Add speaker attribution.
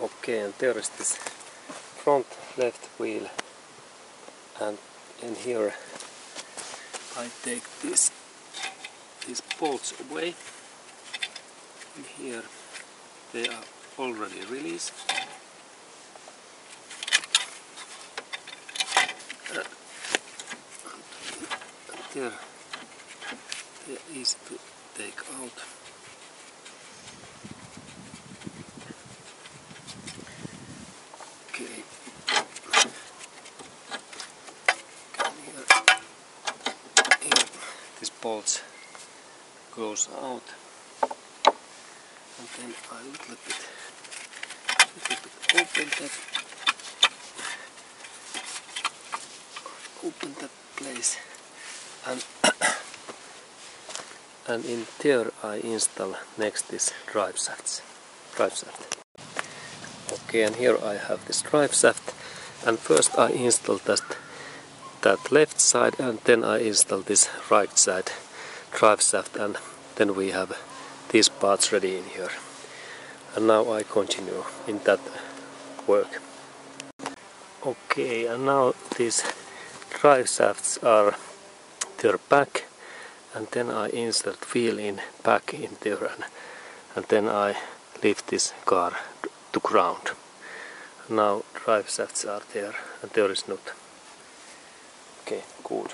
Speaker 1: Okay, and there is this front left wheel. And in here. I take this these bolts away. And here they are already released. Uh, there they to take out okay here, here this bolt goes out. And then I little bit little bit open that open that place. And and in there I install next this drive shafts drive shaft. Okay and here I have this drive shaft. And first I install that that left side and then I install this right side drive shaft and then we have these parts ready in here. And now I continue in that work. Okay and now these drive shafts are there back and then I insert wheel in back in there and, and then I lift this car to ground. Now drive shafts are there and there is not okay good